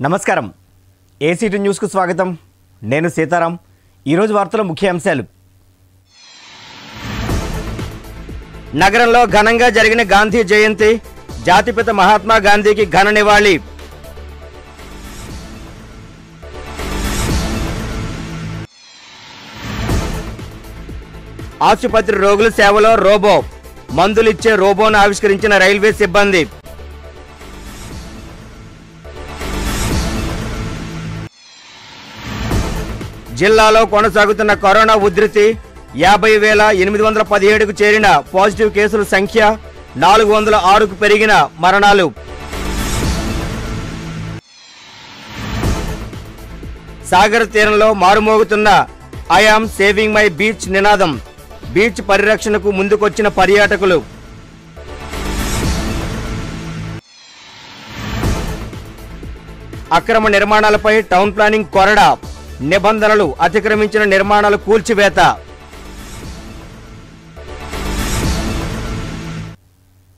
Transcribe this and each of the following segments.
నమస్కారం. ఏసీటీ న్యూస్కు స్వాగతం. నేను సీతారాం. ఈరోజు వార్తల ముఖ్య అంశాలు. నగరంలో ఘనంగా జరిగిన గాంధీ జయంతి జాతిపిత మహాత్మా గాంధీకి ఘన నివాళి. ఆసుపత్రి రోగుల సేవలో రోబో మందులిచ్చే రోబోను ఆవిష్కరించిన రైల్వే సిబ్బంది. జిల్లాలో కొనసాగుతున్న కరోనా ఉధృతి యాభై వేల ఎనిమిది వందల పదిహేడుకు చేరిన పాజిటివ్ కేసుల సంఖ్య నాలుగు వందల ఆరుకు పెరిగిన మరణాలు. సాగర్ తీరంలో మారుమోగుతున్న I am saving my beach నినాదం బీచ్ పరిరక్షణకు ముందుకొచ్చిన పర్యాటకులు. అక్రమ నిర్మాణాలపై టౌన్ ప్లానింగ్ కొరడా నిబంధనలు అతిక్రమించిన నిర్మాణాలు కూల్చివేత.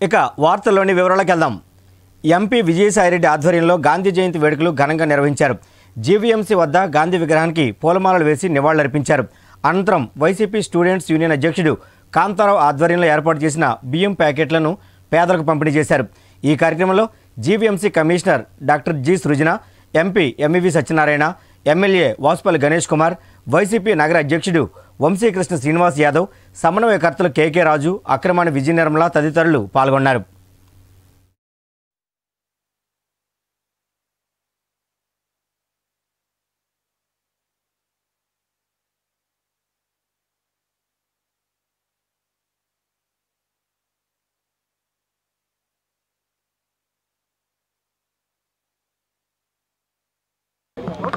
ఇక వార్తల్లోని వివరాలకు వెళ్దాం ఎంపీ విజయసాయిరెడ్డి ఆధ్వర్యంలో గాంధీ జయంతి వేడుకలు ఘనంగా నిర్వహించారు. జీవీఎంసీ వద్ద గాంధీ విగ్రహానికి పూలమాలలు వేసి నివాళులర్పించారు. అనంతరం వైసీపీ స్టూడెంట్స్ యూనియన్ అధ్యక్షుడు కాంతారావు ఆధ్వర్యంలో ఏర్పాటు చేసిన బియ్యం ప్యాకెట్లను పేదలకు పంపిణీ చేశారు. ఈ కార్యక్రమంలో GVMC commissioner doctor G Srujana MP MVV Satyanarayana MLA Vasupalli Ganesh Kumar YCP నగర అధ్యక్షుడు వంశీకృష్ణ శ్రీనివాస్ యాదవ్ సమన్వయకర్తలు కేకే రాజు అక్రమాణి విజయ నిర్మల తదితరులు పాల్గొన్నారు.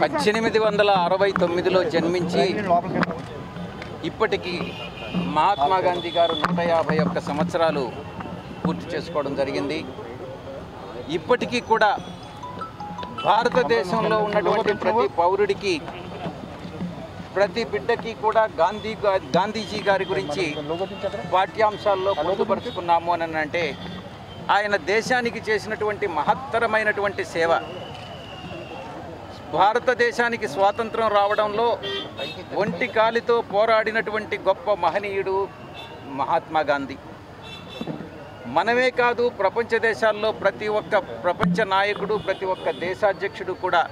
పద్దెనిమిది వందల అరవై తొమ్మిదిలో జన్మించి ఇప్పటికీ మహాత్మా గాంధీ గారు నూట యాభై ఒక్క సంవత్సరాలు పూర్తి చేసుకోవడం జరిగింది. ఇప్పటికీ కూడా భారతదేశంలో ఉన్నటువంటి ప్రతి పౌరుడికి ప్రతి బిడ్డకి కూడా గాంధీ గాంధీజీ గారి గురించి పాఠ్యాంశాల్లో పొందుపరుచుకున్నాము అని అంటే ఆయన దేశానికి చేసినటువంటి మహత్తరమైనటువంటి సేవ భారతదేశానికి స్వాతంత్రం రావడంలో ఒంటి కాలితో పోరాడినటువంటి గొప్ప మహనీయుడు మహాత్మా గాంధీ. మనమే కాదు ప్రపంచ దేశాల్లో ప్రతి ఒక్క ప్రపంచ నాయకుడు ప్రతి ఒక్క దేశాధ్యక్షుడు కూడా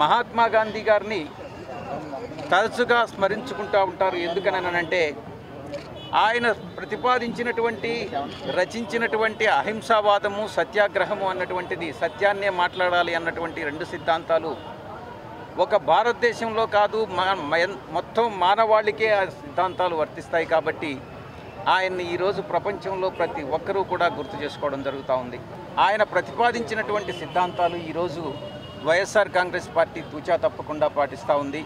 మహాత్మా గాంధీ గారిని తరచుగా స్మరించుకుంటూ ఉంటారు. ఎందుకనంటే ఆయన ప్రతిపాదించినటువంటి రచించినటువంటి అహింసావాదము సత్యాగ్రహము అన్నటువంటిది సత్యాన్నే మాట్లాడాలి అన్నటువంటి రెండు సిద్ధాంతాలు ఒక భారతదేశంలో కాదు మా- మొత్తం మానవాళికే ఆ సిద్ధాంతాలు వర్తిస్తాయి కాబట్టి ఆయన్ని ఈరోజు ప్రపంచంలో ప్రతి ఒక్కరూ కూడా గుర్తు చేసుకోవడం జరుగుతూ ఉంది. ఆయన ప్రతిపాదించినటువంటి సిద్ధాంతాలు ఈరోజు వైఎస్ఆర్ కాంగ్రెస్ పార్టీ తూచా తప్పకుండా పాటిస్తూ ఉంది.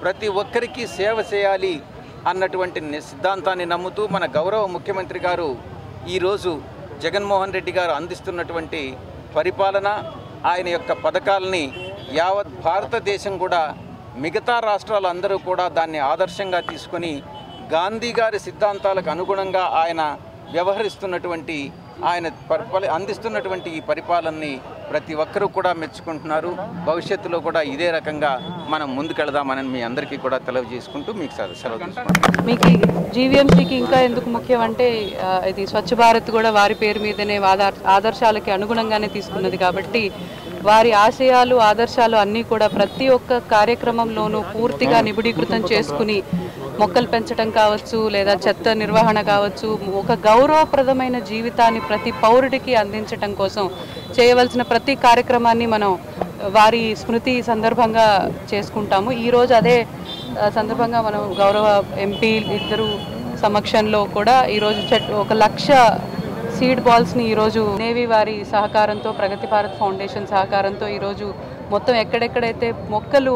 ప్రతి ఒక్కరికి సేవ చేయాలి అన్నటువంటి సిద్ధాంతాన్ని నమ్ముతూ మన గౌరవ ముఖ్యమంత్రి గారు ఈరోజు జగన్మోహన్ రెడ్డి గారు అందిస్తున్నటువంటి పరిపాలన ఆయన యొక్క పథకాలని యావత్ భారతదేశం కూడా మిగతా రాష్ట్రాలందరూ కూడా దాన్ని ఆదర్శంగా తీసుకొని గాంధీ గారి సిద్ధాంతాలకు అనుగుణంగా ఆయన వ్యవహరిస్తున్నటువంటి ఆయన పరిపాల అందిస్తున్నటువంటి ఈ పరిపాలనని ప్రతి ఒక్కరూ కూడా మెచ్చుకుంటున్నారు. భవిష్యత్తులో కూడా ఇదే రకంగా మనం ముందుకెళదామని మీ అందరికీ కూడా తెలియజేసుకుంటూ మీకు సెలవు మీకు జీవీఎంసీకి ఇంకా ఎందుకు ముఖ్యం అంటే ఇది స్వచ్ఛ భారత్ కూడా వారి పేరు మీదనే ఆదర్శాలకి అనుగుణంగానే తీసుకున్నది కాబట్టి వారి ఆశయాలు ఆదర్శాలు అన్నీ కూడా ప్రతి ఒక్క కార్యక్రమంలోనూ పూర్తిగా నిబిడీకృతం చేసుకుని మొక్కలు పెంచడం కావచ్చు లేదా చెత్త నిర్వహణ కావచ్చు ఒక గౌరవప్రదమైన జీవితాన్ని ప్రతి పౌరుడికి అందించడం కోసం చేయవలసిన ప్రతి కార్యక్రమాన్ని మనం వారి స్మృతి సందర్భంగా చేసుకుంటాము. ఈరోజు అదే సందర్భంగా మనం గౌరవ ఎంపీ ఇద్దరు సమక్షంలో కూడా ఈరోజు చెట్ ఒక లక్ష సీడ్ బాల్స్ని ఈరోజు నేవీ వారి సహకారంతో ప్రగతి భారత్ ఫౌండేషన్ సహకారంతో ఈరోజు మొత్తం ఎక్కడెక్కడైతే మొక్కలు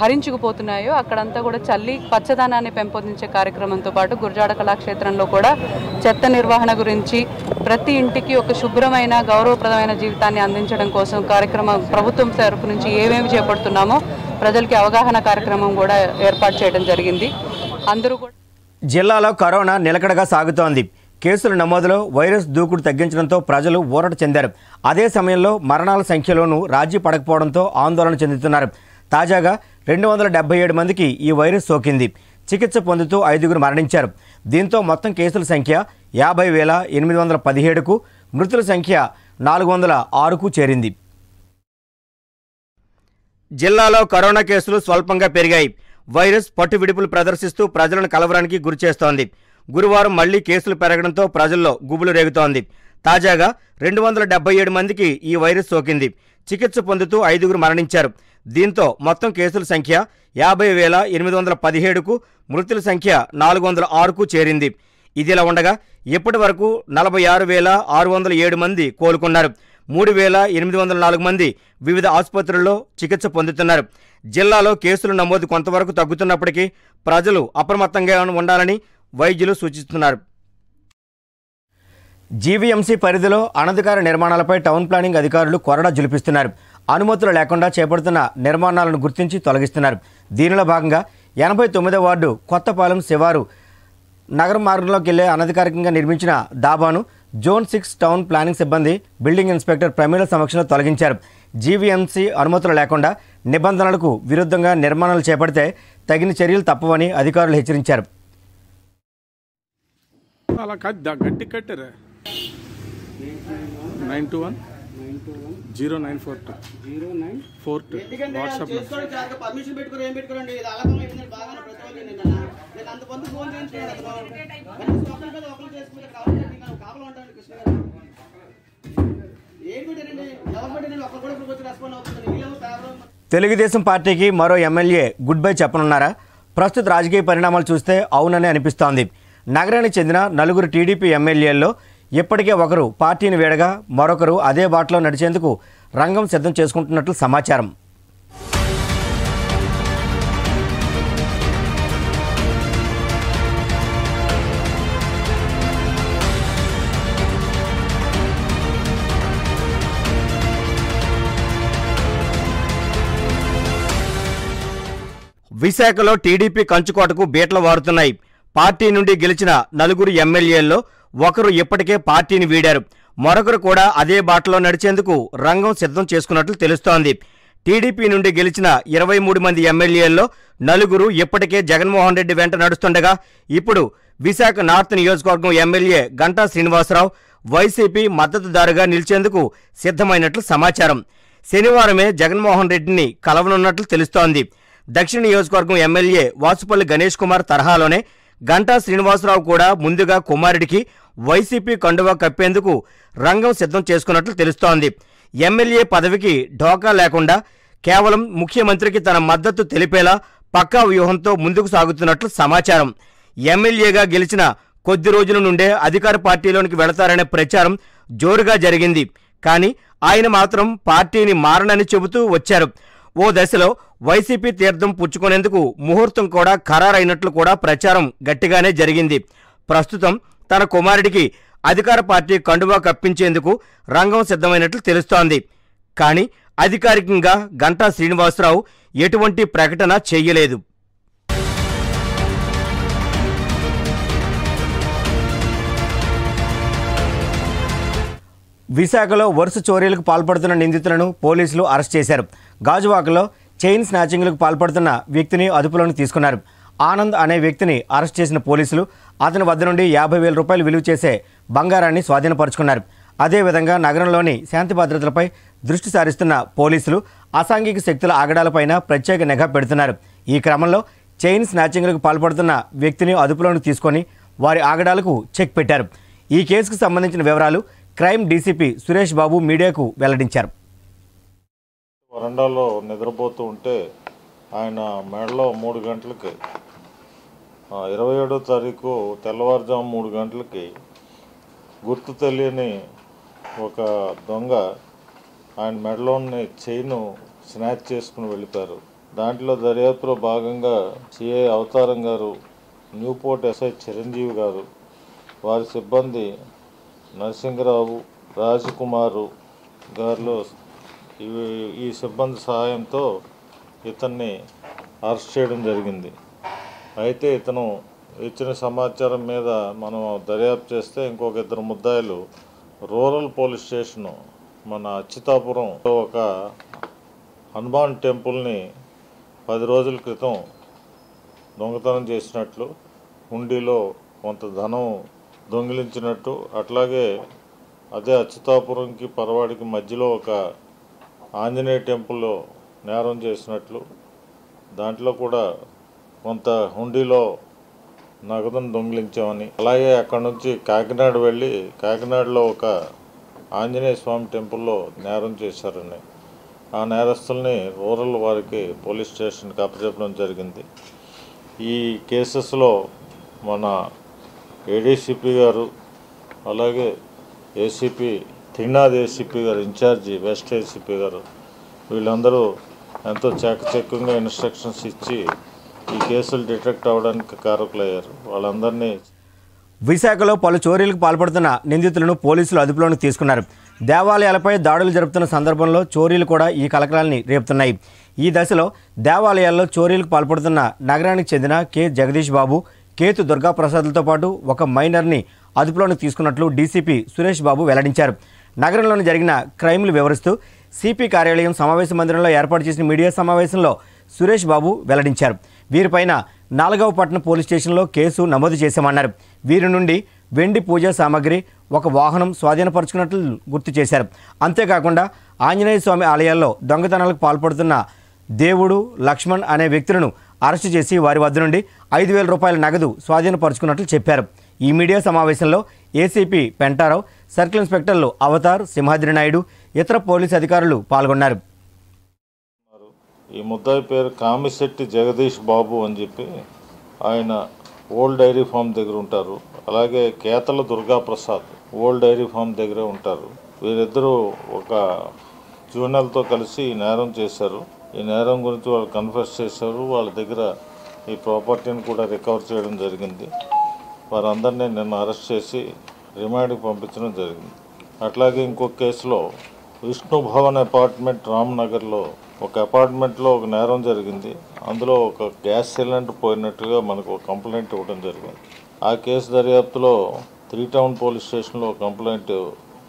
హరించుకుపోతున్నాయో అక్కడంతా కూడా చల్లి పచ్చదనాన్ని పెంపొందించే కార్యక్రమంతో పాటు గురజాడ కళాక్షేత్రంలో కూడా చెత్త నిర్వహణ గురించి ప్రతి ఇంటికి ఒక శుభ్రమైన గౌరవప్రదమైన జీవితాన్ని అందించడం కోసం కార్యక్రమం ప్రభుత్వం తరపు నుంచి ఏమేమి చేపడుతున్నామో ప్రజలకి అవగాహన కార్యక్రమం కూడా ఏర్పాటు చేయడం జరిగింది. అందరూ కూడా జిల్లాలో కరోనా నిలకడగా సాగుతోంది. కేసుల నమోదులో వైరస్ దూకుడు తగ్గించడంతో ప్రజలు ఊరట చెందారు. అదే సమయంలో మరణాల సంఖ్యలోనూ రాజీ పడకపోవడంతో ఆందోళన చెందుతున్నారు. తాజాగా రెండు వందల డెబ్బై ఏడు మందికి ఈ వైరస్ సోకింది. చికిత్స పొందుతూ ఐదుగురు మరణించారు. దీంతో మొత్తం కేసుల సంఖ్య యాభై వేల ఎనిమిది వందల పదిహేడుకు మృతుల సంఖ్య నాలుగు వందల ఆరుకు చేరింది. జిల్లాలో కరోనా కేసులు స్వల్పంగా పెరిగాయి. వైరస్ పట్టు విడుపులు ప్రదర్శిస్తూ ప్రజలను కలవరానికి గురిచేస్తోంది గురువారం మళ్ళీ కేసులు పెరగడంతో ప్రజల్లో గుబులు రేగుతోంది. తాజాగా రెండు వందల డెబ్బై ఏడు మందికి ఈ వైరస్ సోకింది. చికిత్స పొందుతూ ఐదుగురు మరణించారు. దీంతో మొత్తం కేసుల సంఖ్య యాభై వేల ఎనిమిది వందల పదిహేడుకు మృతుల సంఖ్య నాలుగు వందల ఆరుకు చేరింది. ఇదిలా ఉండగా ఇప్పటి వరకు నలభై ఆరు వేల ఆరు వందల ఏడు మంది కోలుకున్నారు. మూడు వేల ఎనిమిది వందల నాలుగు మంది వివిధ ఆసుపత్రుల్లో చికిత్స పొందుతున్నారు. జిల్లాలో కేసులు నమోదు కొంతవరకు తగ్గుతున్నప్పటికీ ప్రజలు అప్రమత్తంగా ఉండాలని వైద్యులు సూచిస్తున్నారు. జీవీఎంసీ పరిధిలో అనధికార నిర్మాణాలపై టౌన్ ప్లానింగ్ అధికారులు కొరడా జులిపిస్తున్నారు. అనుమతులు లేకుండా చేపడుతున్న నిర్మాణాలను గుర్తించి తొలగిస్తున్నారు. దీనిలో భాగంగా ఎనభై తొమ్మిదో వార్డు కొత్తపాలెం శివారు నగర మార్గంలోకి వెళ్ళే అనధికారికంగా నిర్మించిన దాబాను జోన్ సిక్స్ టౌన్ ప్లానింగ్ సిబ్బంది బిల్డింగ్ ఇన్స్పెక్టర్ ప్రమీల సమక్షంలో తొలగించారు. జీవీఎంసీ అనుమతులు లేకుండా నిబంధనలకు విరుద్ధంగా నిర్మాణాలు చేపడితే తగిన చర్యలు తప్పవని అధికారులు హెచ్చరించారు. అలా గట్టి కట్టారా? Nine two one? Zero nine four two. Zero nine four two. WhatsApp permission పెట్టుకుని ఏం పెట్టుకోండి ఇది అలకం అయిపోయింది బాగా ప్రతి ఒక్కరు నేను నేను అంతమంది ఫోన్ చేయించుకున్నాను అతను కనీసం ఒకరి మీద ఒకరు చేసుకుంటే కావాలంటే నేను కాపలా ఉంటాను కృష్ణ గారు. ఏం పెట్టారండి? ఎవరు పెట్టారండి? ఒక్కరు కూడా ఇప్పుడు వచ్చి రెస్పాండ్ అవుతుంది వీళ్ళేమో పేపర్ తెలుగుదేశం పార్టీకి మరో ఎమ్మెల్యే గుడ్ బై చెప్పనున్నారా? ప్రస్తుత రాజకీయ పరిణామాలు చూస్తే అవునని అనిపిస్తోంది. నగరానికి చెందిన నలుగురు టీడీపీ ఎమ్మెల్యేల్లో ఇప్పటికే ఒకరు పార్టీని వేడగా మరొకరు అదే బాటలో నడిచేందుకు రంగం సిద్ధం చేసుకుంటున్నట్లు సమాచారం. విశాఖలో టీడీపీ కంచుకోటకు బీటలు వారుతున్నాయి. పార్టీ నుండి గెలిచిన నలుగురు ఎమ్మెల్యేల్లో ఒకరు ఇప్పటికే పార్టీని వీడారు. మరొకరు కూడా అదే బాటలో నడిచేందుకు రంగం సిద్ధం చేసుకున్నట్లు తెలుస్తోంది. టీడీపీ నుండి గెలిచిన ఇరవై మూడు మంది ఎమ్మెల్యేల్లో నలుగురు ఇప్పటికే జగన్మోహన్ రెడ్డి వెంట నడుస్తుండగా ఇప్పుడు విశాఖ నార్త్ నియోజకవర్గం ఎమ్మెల్యే గంటా శ్రీనివాసరావు వైసీపీ మద్దతుదారుగా నిలిచేందుకు సిద్ధమైనట్లు సమాచారం. శనివారమే జగన్మోహన్ రెడ్డిని కలవనున్నట్లు తెలుస్తోంది. దక్షిణ నియోజకవర్గం ఎమ్మెల్యే వాసుపల్లి గణేష్ కుమార్ తరహాలోనే గంటా శ్రీనివాసరావు కూడా ముందుగా కుమారుడికి వైసీపీ కండువా కప్పేందుకు రంగం సిద్ధం చేసుకున్నట్లు తెలుస్తోంది. ఎమ్మెల్యే పదవికి ఢోకా లేకుండా కేవలం ముఖ్యమంత్రికి తన మద్దతు తెలిపేలా పక్కా వ్యూహంతో ముందుకు సాగుతున్నట్లు సమాచారం. ఎమ్మెల్యేగా గెలిచిన కొద్ది రోజుల నుండే అధికార పార్టీలోనికి వెళతారనే ప్రచారం జోరుగా జరిగింది. కానీ ఆయన మాత్రం పార్టీని మారనని చెబుతూ వచ్చారు. ఓ దశలో వైసీపీ తీర్థం పుచ్చుకునేందుకు ముహూర్తం కూడా ఖరారైనట్లు కూడా ప్రచారం గట్టిగానే జరిగింది. ప్రస్తుతం తన కుమారుడికి అధికార పార్టీ కండువా కప్పించేందుకు రంగం సిద్ధమైనట్లు తెలుస్తోంది. కానీ అధికారికంగా గంటా శ్రీనివాసరావు ఎటువంటి ప్రకటన చేయలేదు. విశాఖలో వరుస చోరీలకు పాల్పడుతున్న నిందితులను పోలీసులు అరెస్ట్ చేశారు. గాజువాకలో చైన్ స్నాచింగ్లకు పాల్పడుతున్న వ్యక్తిని అదుపులోకి తీసుకున్నారు. ఆనంద్ అనే వ్యక్తిని అరెస్ట్ చేసిన పోలీసులు అతని వద్ద నుండి యాభై వేల రూపాయలు విలువ చేసే బంగారాన్ని స్వాధీనపరుచుకున్నారు. అదేవిధంగా నగరంలోని శాంతి భద్రతలపై దృష్టి సారిస్తున్న పోలీసులు అసాంఘిక శక్తుల ఆగడాలపైన ప్రత్యేక నిఘా పెడుతున్నారు. ఈ క్రమంలో చైన్ స్నాచింగ్లకు పాల్పడుతున్న వ్యక్తిని అదుపులోకి తీసుకొని వారి ఆగడాలకు చెక్ పెట్టారు. ఈ కేసుకు సంబంధించిన వివరాలు క్రైమ్ డీసీపీ సురేష్ బాబు మీడియాకు వెల్లడించారు. వరండాలో నిద్రపోతూ ఉంటే ఆయన మెడలో మూడు గంటలకి ఇరవై ఏడో తారీఖు తెల్లవారుజాము మూడు గంటలకి గుర్తు తెలియని ఒక దొంగ ఆయన మెడలోని చైను స్నాచ్ చేసుకుని వెళ్ళిపోయారు. దాంట్లో దర్యాప్తులో భాగంగా సిఐ అవతారం గారు న్యూపోర్ట్ ఎస్ఐ చిరంజీవి గారు వారి సిబ్బంది నరసింహరావు రాజకుమారు గారిలో ఈ సిబ్బంది సహాయంతో ఇతన్ని అరెస్ట్ చేయడం జరిగింది. అయితే ఇతను ఇచ్చిన సమాచారం మీద మనం దర్యాప్తు చేస్తే ఇంకొక ఇద్దరు ముద్దాయిలు రూరల్ పోలీస్ స్టేషను మన అచ్యుతాపురం ఒక హనుమాన్ టెంపుల్ని పది రోజుల క్రితం దొంగతనం చేసినట్లు హుండీలో కొంత ధనం దొంగిలించినట్టు అట్లాగే అదే అచ్యుతాపురంకి పరవాడికి మధ్యలో ఒక ఆంజనేయ టెంపుల్లో నేరం చేసినట్లు దాంట్లో కూడా కొంత హుండీలో నగదును దొంగిలించామని. అలాగే అక్కడ నుంచి కాకినాడ వెళ్ళి కాకినాడలో ఒక ఆంజనేయ స్వామి టెంపుల్లో నేరం చేశారని. ఆ నేరస్తుల్ని రూరల్ వారికి పోలీస్ స్టేషన్కి అప్పచెప్పడం జరిగింది. ఈ కేసెస్లో మన ఏడీసీపీ గారు అలాగే ఏసీపీ త్రినాథ్ ఏసీపీ గారు ఇన్ఛార్జి వెస్ట్ ఏసీపీ గారు వీళ్ళందరూ ఎంతో చాకచక్యంగా ఇన్స్ట్రక్షన్స్ ఇచ్చి ఈ కేసులు డిటెక్ట్ అవ్వడానికి కారకులయ్యారు. వాళ్ళందరినీ విశాఖలో పలు చోరీలకు పాల్పడుతున్న నిందితులను పోలీసులు అదుపులోకి తీసుకున్నారు. దేవాలయాలపై దాడులు జరుపుతున్న సందర్భంలో చోరీలు కూడా ఈ కలకలాన్ని రేపుతున్నాయి. ఈ దశలో దేవాలయాల్లో చోరీలకు పాల్పడుతున్న నగరానికి చెందిన కె. జగదీష్ బాబు కేతు దుర్గాప్రసాద్లతో పాటు ఒక మైనర్ని అదుపులోకి తీసుకున్నట్లు డీసీపీ సురేష్ బాబు వెల్లడించారు. నగరంలోని జరిగిన క్రైమ్లు వివరిస్తూ సిపి కార్యాలయం సమావేశ మందిరంలో ఏర్పాటు చేసిన మీడియా సమావేశంలో సురేష్ బాబు వెల్లడించారు. వీరిపైన నాలుగవ పట్టణ పోలీస్ స్టేషన్లో కేసు నమోదు చేశామన్నారు. వీరి నుండి వెండి పూజా సామాగ్రి ఒక వాహనం స్వాధీనపరుచుకున్నట్లు గుర్తు చేశారు. అంతేకాకుండా ఆంజనేయ స్వామి ఆలయాల్లో దొంగతనాలకు పాల్పడుతున్న దేవుడు లక్ష్మణ్ అనే వ్యక్తులను అరెస్టు చేసి వారి వద్ద నుండి ఐదు వేల రూపాయల నగదు స్వాధీనపరుచుకున్నట్లు చెప్పారు. ఈ మీడియా సమావేశంలో ఏసీపీ పెంటారావు సర్కిల్ ఇన్స్పెక్టర్లు అవతార్ సింహాద్రి నాయుడు ఇతర పోలీసు అధికారులు పాల్గొన్నారు. ఈ ముద్దాయి పేరు కామిశెట్టి జగదీష్ బాబు అని చెప్పి ఆయన ఓల్డ్ డైరీ ఫామ్ దగ్గర ఉంటారు. అలాగే Ketala Durga Prasad old dairy farm దగ్గరే ఉంటారు. వీరిద్దరూ ఒక జూనల్తో కలిసి ఈ నేరం చేశారు. ఈ నేరం గురించి వాళ్ళు కన్ఫెస్ చేశారు. వాళ్ళ దగ్గర ఈ ప్రాపర్టీని కూడా రికవర్ చేయడం జరిగింది. వారందరినీ నిన్న అరెస్ట్ చేసి రిమాండ్కి పంపించడం జరిగింది. అట్లాగే ఇంకొక కేసులో విష్ణు భవన్ అపార్ట్మెంట్ రామ్నగర్లో ఒక అపార్ట్మెంట్లో ఒక నేరం జరిగింది. అందులో ఒక గ్యాస్ సిలిండర్ పోయినట్టుగా మనకు ఒక కంప్లైంట్ ఇవ్వడం జరిగింది. ఆ కేసు దర్యాప్తులో త్రీ టౌన్ పోలీస్ స్టేషన్లో ఒక కంప్లైంట్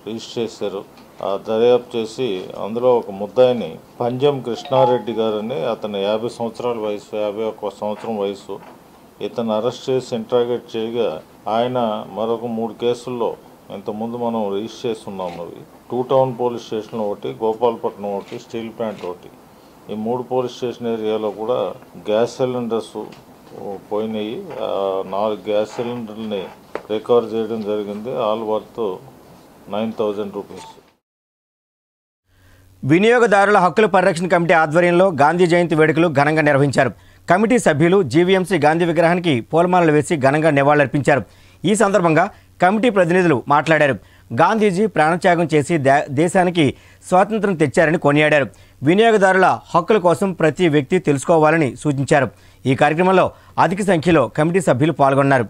రిజిస్టర్ చేశారు. ఆ దర్యాప్తు చేసి అందులో ఒక ముద్దాయిని పంజం కృష్ణారెడ్డి గారని అతను యాభై సంవత్సరాల వయసు యాభై ఒక్క సంవత్సరం వయసు. ఇతను అరెస్ట్ చేసి ఇంట్రాగేట్ చేయగా ఆయన మరొక మూడు కేసుల్లో ఇంతకుముందు మనం రిజిస్టర్ చేస్తున్నాం అవి. టూ టౌన్ పోలీస్ స్టేషన్ ఒకటి గోపాలపట్నం ఒకటి స్టీల్ ప్లాంట్ ఒకటి. ఈ మూడు పోలీస్ స్టేషన్ ఏరియాలో కూడా గ్యాస్ సిలిండర్స్ పోయినాయి. నాలుగు గ్యాస్ సిలిండర్ని రికవర్ చేయడం జరిగింది. All worth nine thousand rupees. వినియోగదారుల హక్కుల పరిరక్షణ కమిటీ ఆధ్వర్యంలో గాంధీ జయంతి వేడుకలు ఘనంగా నిర్వహించారు. కమిటీ సభ్యులు జీవీఎంసీ గాంధీ విగ్రహానికి పూలమాలలు వేసి ఘనంగా నివాళులర్పించారు. ఈ సందర్భంగా కమిటీ ప్రతినిధులు మాట్లాడారు. గాంధీజీ ప్రాణత్యాగం చేసి దే- దేశానికి స్వాతంత్రం తెచ్చారని కొనియాడారు. వినియోగదారుల హక్కుల కోసం ప్రతి వ్యక్తి తెలుసుకోవాలని సూచించారు. ఈ కార్యక్రమంలో అధిక సంఖ్యలో కమిటీ సభ్యులు పాల్గొన్నారు.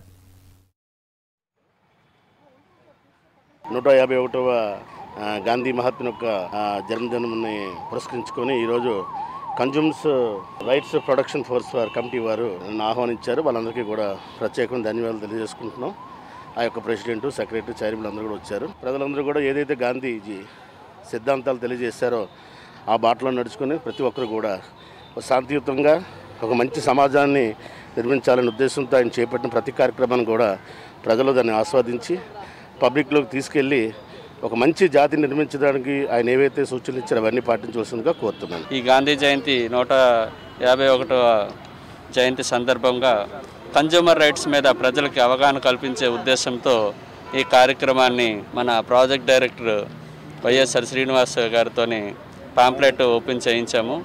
నూట యాభై ఒకటవ గాంధీ మహాత్మ యొక్క ఆ, పురస్కరించుకొని ఈరోజు కన్జ్యూమ్స్ రైట్స్ ప్రొడక్షన్ ఫోర్స్ వారు కమిటీ వారు నన్ను ఆహ్వానించారు. వాళ్ళందరికీ కూడా ప్రత్యేకంగా ధన్యవాదాలు తెలియజేసుకుంటున్నాం. ఆ యొక్క ప్రెసిడెంట్ సెక్రటరీ చైర్మన్ అందరూ కూడా వచ్చారు. ప్రజలందరూ కూడా ఏదైతే గాంధీజీ సిద్ధాంతాలు తెలియజేశారో ఆ బాటలో నడుచుకుని ప్రతి ఒక్కరు కూడా శాంతియుతంగా ఒక మంచి సమాజాన్ని నిర్మించాలనే ఉద్దేశంతో ఆయన చేపట్టిన ప్రతి కార్యక్రమాన్ని కూడా ప్రజలు దాన్ని ఆస్వాదించి పబ్లిక్లోకి తీసుకెళ్ళి ఒక మంచి జాతి నిర్మించడానికి ఆయన ఏవైతే సూచనలు ఇచ్చారో అవన్నీ పాటించవలసిందిగా కోరుతున్నాను. ఈ గాంధీ జయంతి నూట యాభై ఒకటవ జయంతి సందర్భంగా కన్జ్యూమర్ రైట్స్ మీద ప్రజలకి అవగాహన కల్పించే ఉద్దేశంతో ఈ కార్యక్రమాన్ని మన ప్రాజెక్ట్ డైరెక్టర్ వైఎస్ఆర్ శ్రీనివాస్ గారితో పాంప్లెట్ ఓపెన్ చేయించాము.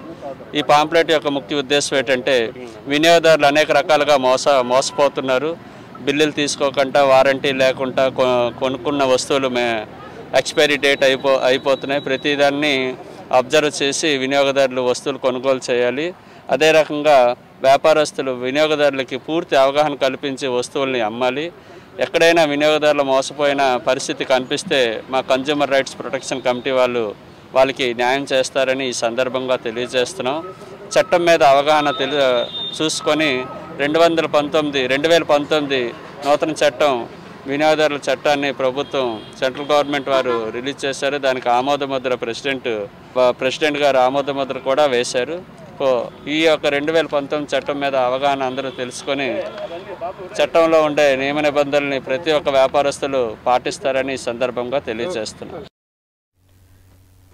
ఈ పాంప్లెట్ యొక్క ముఖ్య ఉద్దేశం ఏంటంటే వినియోగదారులు అనేక రకాలుగా మోస మోసపోతున్నారు. బిల్లులు తీసుకోకుండా వారంటీ లేకుండా కొ- కొనుక్కున్న వస్తువులు మే ఎక్స్పైరీ డేట్ అయిపో అయిపోతున్నాయి. ప్రతిదాన్ని అబ్జర్వ్ చేసి వినియోగదారులు వస్తువులు కొనుగోలు చేయాలి. అదే రకంగా వ్యాపారస్తులు వినియోగదారులకి పూర్తి అవగాహన కల్పించి వస్తువుల్ని అమ్మాలి. ఎక్కడైనా వినియోగదారులు మోసపోయిన పరిస్థితి కనిపిస్తే మా కన్జ్యూమర్ రైట్స్ ప్రొటెక్షన్ కమిటీ వాళ్ళు వాళ్ళకి న్యాయం చేస్తారని ఈ సందర్భంగా తెలియజేస్తున్నాం. చట్టం మీద అవగాహన తెలి చూసుకొని రెండు వందల పంతొమ్మిది రెండు వేల పంతొమ్మిది నూతన చట్టం వినియోగదారుల చట్టాన్ని ప్రభుత్వం సెంట్రల్ గవర్నమెంట్ వారు రిలీజ్ చేశారు. దానికి ఆమోద ముద్ర ప్రెసిడెంట్ ప్రెసిడెంట్ గారు ఆమోద ముద్ర కూడా వేశారు. ఈ యొక్క రెండు వేల పంతొమ్మిది చట్టం మీద అవగాహన అందరూ తెలుసుకొని చట్టంలో ఉండే నియమ నిబంధనల్ని ప్రతి ఒక్క వ్యాపారస్తులు పాటిస్తారని ఈ సందర్భంగా తెలియజేస్తున్నారు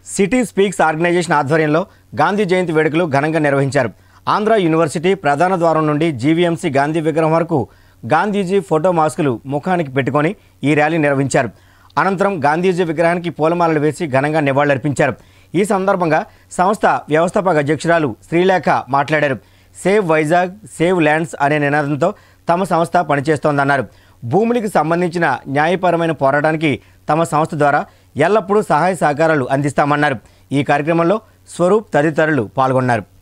సిటీ స్పీక్స్ ఆర్గనైజేషన్ ఆధ్వర్యంలో గాంధీ జయంతి వేడుకలు ఘనంగా నిర్వహించారు. ఆంధ్ర యూనివర్సిటీ ప్రధాన ద్వారం నుండి జీవీఎంసీ గాంధీ విగ్రహం వరకు గాంధీజీ ఫోటో మాస్కులు ముఖానికి పెట్టుకొని ఈ ర్యాలీ నిర్వహించారు. అనంతరం గాంధీజీ విగ్రహానికి పూలమాలలు వేసి ఘనంగా నివాళులర్పించారు. ఈ సందర్భంగా సంస్థ వ్యవస్థాపక అధ్యక్షురాలు శ్రీలేఖ మాట్లాడారు. సేవ్ వైజాగ్ సేవ్ ల్యాండ్స్ అనే నినాదంతో తమ సంస్థ పనిచేస్తోందన్నారు. భూములకు సంబంధించిన న్యాయపరమైన పోరాటానికి తమ సంస్థ ద్వారా ఎల్లప్పుడూ సహాయ సహకారాలు అందిస్తామన్నారు. ఈ కార్యక్రమంలో స్వరూప్ తదితరులు పాల్గొన్నారు.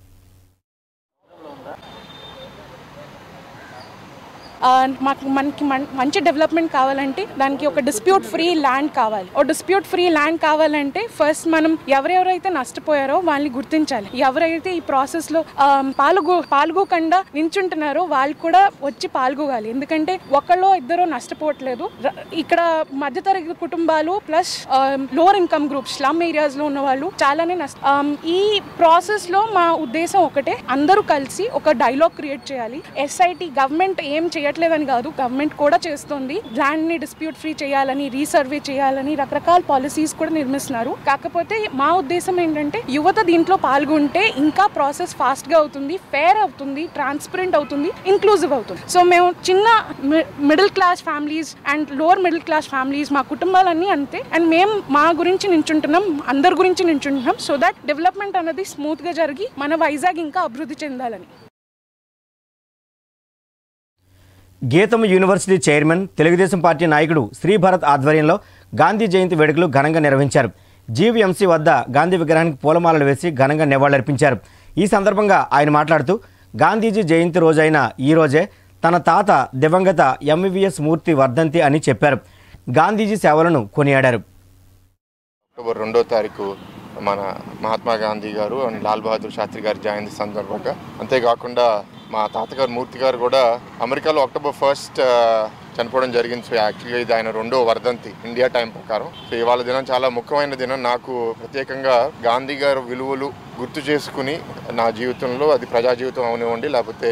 మాకు మనకి మంచి డెవలప్మెంట్ కావాలంటే దానికి ఒక డిస్ప్యూట్ ఫ్రీ ల్యాండ్ కావాలి. ఓ డిస్ప్యూట్ ఫ్రీ ల్యాండ్ కావాలంటే ఫస్ట్ మనం ఎవరెవరైతే నష్టపోయారో వాళ్ళని గుర్తించాలి. ఎవరైతే ఈ ప్రాసెస్లో పాల్గొ పాల్గొకుండా నించుంటున్నారో వాళ్ళు కూడా వచ్చి పాల్గొగాలి. ఎందుకంటే ఒకళ్ళో ఇద్దరు నష్టపోవట్లేదు. ఇక్కడ మధ్యతరగతి కుటుంబాలు plus lower income group slum ఏరియాస్లో ఉన్న వాళ్ళు చాలానే నష్ట ఈ ప్రాసెస్లో మా ఉద్దేశం ఒకటే అందరూ కలిసి ఒక డైలాగ్ క్రియేట్ చేయాలి. ఎస్ఐటి గవర్నమెంట్ ఏం చేయాలి చేయట్లేదని కాదు గవర్నమెంట్ కూడా చేస్తుంది. ల్యాండ్ని డిస్ప్యూట్ ఫ్రీ చేయాలని రీసర్వే చేయాలని రకరకాల పాలసీస్ కూడా నిర్మిస్తున్నారు. కాకపోతే మా ఉద్దేశం ఏంటంటే యువత దీంట్లో పాల్గొంటే ఇంకా ప్రాసెస్ ఫాస్ట్గా అవుతుంది ఫేర్ అవుతుంది ట్రాన్స్పరెంట్ అవుతుంది ఇంక్లూజివ్ అవుతుంది. సో మేము చిన్న middle class families and lower middle class families మా కుటుంబాలన్నీ అంతే. అండ్ మేము మా గురించి నించుంటున్నాం అందరి గురించి నించుంటున్నాం సో దట్ డెవలప్మెంట్ అనేది స్మూత్గా జరిగి మన వైజాగ్ ఇంకా అభివృద్ధి చెందాలని. గీతం యూనివర్సిటీ చైర్మన్ తెలుగుదేశం పార్టీ నాయకుడు శ్రీభరత్ ఆధ్వర్యంలో గాంధీ జయంతి వేడుకలు ఘనంగా నిర్వహించారు. జీవీఎంసీ వద్ద గాంధీ విగ్రహానికి పూలమాలలు వేసి ఘనంగా నివాళులర్పించారు. ఈ సందర్భంగా ఆయన మాట్లాడుతూ గాంధీజీ జయంతి రోజైన ఈ రోజే తన తాత దివంగత ఎంవివిఎస్ మూర్తి వర్ధంతి అని చెప్పారు. గాంధీజీ సేవలను కొనియాడారు. అక్టోబర్ రెండో తారీఖు మన మహాత్మా గాంధీ గారు అండ్ లాల్ బహదూర్ శాస్త్రి గారి జయంతి సందర్భంగా అంతేకాకుండా మా తాతగారు మూర్తి గారు కూడా అమెరికాలో అక్టోబర్ ఫస్ట్ చనిపోవడం జరిగింది. సో యాక్చువల్గా ఇది ఆయన రెండో వర్ధంతి ఇండియా టైం ప్రకారం. సో ఇవాళ దినం చాలా ముఖ్యమైన దినం. నాకు ప్రత్యేకంగా గాంధీ గారు విలువలు గుర్తు చేసుకుని నా జీవితంలో అది ప్రజా జీవితం అవనివ్వండి లేకపోతే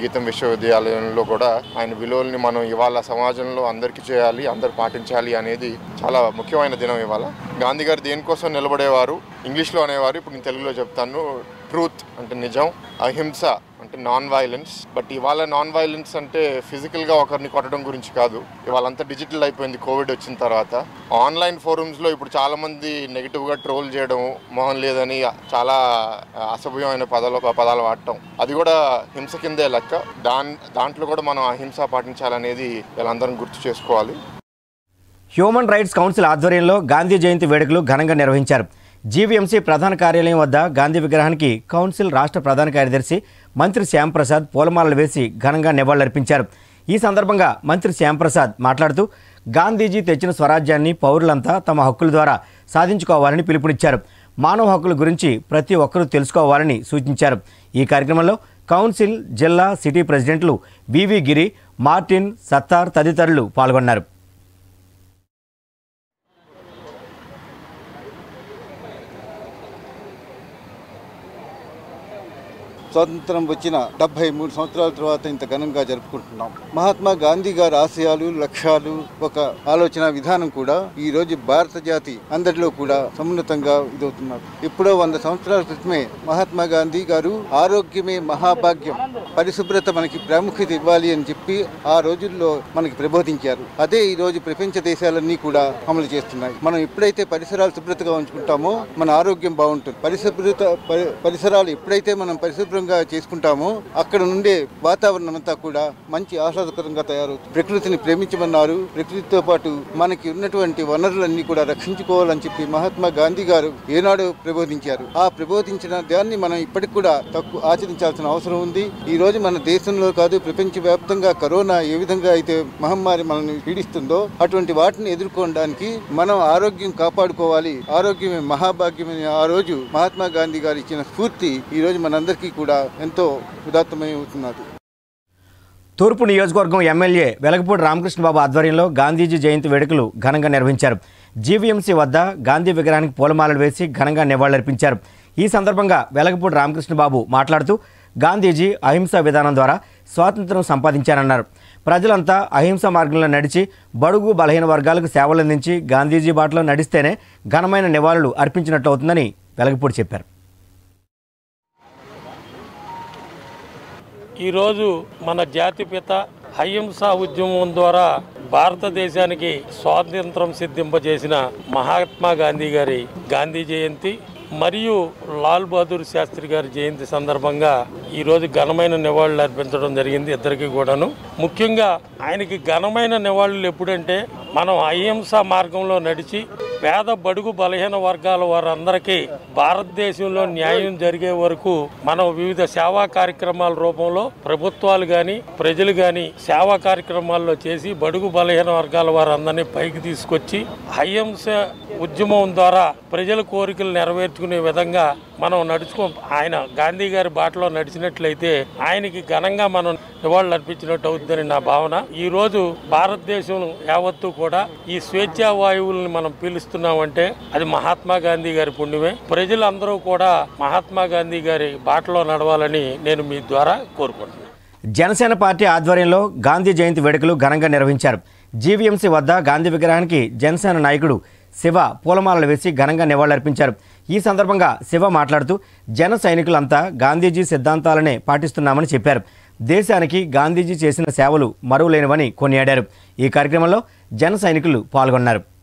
గీతం విశ్వవిద్యాలయంలో కూడా ఆయన విలువల్ని మనం ఇవాళ సమాజంలో అందరికీ చేయాలి అందరు పాటించాలి అనేది చాలా ముఖ్యమైన దినం ఇవాళ. గాంధీ గారు దేనికోసం నిలబడేవారు? ఇంగ్లీష్లో అనేవారు ఇప్పుడు నేను తెలుగులో చెప్తాను. ట్రూత్ అంటే నిజం అహింస అంటే నాన్ వైలెన్స్ బట్ ఇవాళ నాన్ వైలెన్స్ అంటే ఫిజికల్గా ఒకరిని కొట్టడం గురించి కాదు. ఇవాళ అంతా డిజిటల్ అయిపోయింది కోవిడ్ వచ్చిన తర్వాత. ఆన్లైన్ ఫోరమ్స్లో ఇప్పుడు చాలామంది నెగిటివ్గా ట్రోల్ చేయడం మొహం లేదని చాలా అసభ్యమైన పదాలు పదాలు వాడటం. అది కూడా హింస కిందే లెక్క. దాన్ దాంట్లో కూడా మనం అహింస పాటించాలనేది వీళ్ళందరం గుర్తు చేసుకోవాలి. హ్యూమన్ రైట్స్ కౌన్సిల్ ఆధ్వర్యంలో గాంధీ జయంతి వేడుకలు ఘనంగా నిర్వహించారు. జీవీఎంసీ ప్రధాన కార్యాలయం వద్ద గాంధీ విగ్రహానికి కౌన్సిల్ రాష్ట్ర ప్రధాన కార్యదర్శి మంత్రి శ్యాంప్రసాద్ పూలమాలలు వేసి ఘనంగా నివాళులర్పించారు. ఈ సందర్భంగా మంత్రి శ్యాంప్రసాద్ మాట్లాడుతూ గాంధీజీ తెచ్చిన స్వరాజ్యాన్ని పౌరులంతా తమ హక్కుల ద్వారా సాధించుకోవాలని పిలుపునిచ్చారు. మానవ హక్కుల గురించి ప్రతి ఒక్కరూ తెలుసుకోవాలని సూచించారు. ఈ కార్యక్రమంలో కౌన్సిల్ జిల్లా సిటీ ప్రెసిడెంట్లు వివి గిరి మార్టిన్ సత్తార్ తదితరులు పాల్గొన్నారు. స్వాతంత్రం వచ్చిన డెబ్బై మూడు సంవత్సరాల తర్వాత ఇంత ఘనంగా జరుపుకుంటున్నాం. మహాత్మా గాంధీ గారి ఆశయాలు లక్ష్యాలు ఒక ఆలోచన విధానం కూడా ఈ రోజు భారత జాతి అందరిలో కూడా సమున్నతంగా ఇదవుతున్నారు. ఎప్పుడో వంద సంవత్సరాల క్రితమే మహాత్మా గాంధీ గారు ఆరోగ్యమే మహాభాగ్యం పరిశుభ్రత మనకి ప్రాముఖ్యత ఇవ్వాలి అని చెప్పి ఆ రోజుల్లో మనకి ప్రబోధించారు. అదే ఈ రోజు ప్రపంచ దేశాలన్నీ కూడా అమలు చేస్తున్నాయి. మనం ఎప్పుడైతే పరిసరాలు శుభ్రతగా ఉంచుకుంటామో మన ఆరోగ్యం బాగుంటుంది. పరిశుభ్రత పరిసరాలు ఎప్పుడైతే మనం పరిశుభ్రంగా చేసుకుంటామో. అక్కడ నుండే వాతావరణం అంతా కూడా మంచి ఆహ్లాదకరంగా తయారవుతుంది ప్రకృతిని ప్రేమించమన్నారు. ప్రకృతితో పాటు మనకి ఉన్నటువంటి వనరులన్నీ కూడా రక్షించుకోవాలని చెప్పి మహాత్మా గాంధీ గారు ఏనాడు ప్రబోధించారు. ఆ ప్రబోధించిన దాన్ని మనం ఇప్పటికి కూడా తక్కువ ఆచరించాల్సిన అవసరం ఉంది. ఈ రోజు మన దేశంలో కాదు ప్రపంచ వ్యాప్తంగా కరోనా ఏ విధంగా అయితే మహమ్మారి మనల్ని పీడిస్తుందో అటువంటి వాటిని ఎదుర్కోవడానికి మనం ఆరోగ్యం కాపాడుకోవాలి. ఆరోగ్యమే మహాభాగ్యమని ఆ రోజు మహాత్మా గాంధీ గారు ఇచ్చిన స్ఫూర్తి ఈ రోజు మనందరికీ కూడా ఎంతో ఉదాత్తమై అవుతున్నది. తూర్పు నియోజకవర్గం ఎమ్మెల్యే వెలగపూడి రామకృష్ణబాబు ఆధ్వర్యంలో గాంధీజీ జయంతి వేడుకలు ఘనంగా నిర్వహించారు. జీవీఎంసీ వద్ద గాంధీ విగ్రహానికి పూలమాలలు వేసి ఘనంగా నివాళులర్పించారు. ఈ సందర్భంగా వెలగపూడి రామకృష్ణబాబు మాట్లాడుతూ గాంధీజీ అహింసా విధానం ద్వారా స్వాతంత్రం సంపాదించారన్నారు ప్రజలంతా అహింస మార్గంలో నడిచి బడుగు బలహీన వర్గాలకు సేవలందించి గాంధీజీ బాటలో నడిస్తేనే ఘనమైన నివాళులు అర్పించినట్లు అవుతుందని వెలగపూడి చెప్పారు. ఈరోజు మన జాతిపిత అహింసా ఉద్యమం ద్వారా భారతదేశానికి స్వాతంత్రం సిద్ధింపజేసిన మహాత్మా గాంధీ గారి గాంధీ జయంతి. మరియు లాల్ బహదూర్ శాస్త్రి గారి జయంతి సందర్భంగా ఈరోజు ఘనమైన నివాళులు అర్పించడం జరిగింది ఇద్దరికి కూడాను. ముఖ్యంగా ఆయనకి ఘనమైన నివాళులు ఎప్పుడంటే మనం అహింస మార్గంలో నడిచి పేద బడుగు బలహీన వర్గాల వారందరికీ భారతదేశంలో న్యాయం జరిగే వరకు మనం వివిధ సేవా కార్యక్రమాల రూపంలో ప్రభుత్వాలు కానీ ప్రజలు కానీ సేవా కార్యక్రమాల్లో చేసి బడుగు బలహీన వర్గాల వారందరినీ పైకి తీసుకొచ్చి అహింస ఉద్యమం ద్వారా ప్రజల కోరికలు నెరవేర్చి నెరవేర్చుకునే విధంగా మనం నడుచుకో ఆయన గాంధీ గారి బాటలో నడిచినట్లయితే ఆయనకి ఘనంగా మనం నివాళులు అర్పించినట్టు అవుతుందని నా భావన. ఈ రోజు భారతదేశం యావత్తు కూడా ఈ స్వేచ్ఛా వాయువుల్ని మనం పీలుస్తున్నామంటే అది మహాత్మా గాంధీ గారి పుణ్యమే. ప్రజలందరూ కూడా మహాత్మా గాంధీ గారి బాటలో నడవాలని నేను మీ ద్వారా కోరుకుంటున్నాను. జనసేన పార్టీ ఆధ్వర్యంలో గాంధీ జయంతి వేడుకలు ఘనంగా నిర్వహించారు. జీవీఎంసీ వద్ద గాంధీ విగ్రహానికి జనసేన నాయకుడు శివ పూలమాలలు వేసి ఘనంగా నివాళులర్పించారు. ఈ సందర్భంగా శివ మాట్లాడుతూ జన సైనికులంతా గాంధీజీ సిద్ధాంతాలనే పాటిస్తున్నామని చెప్పారు. దేశానికి గాంధీజీ చేసిన సేవలు మరువలేనివని కొనియాడారు. ఈ కార్యక్రమంలో జన సైనికులు పాల్గొన్నారు.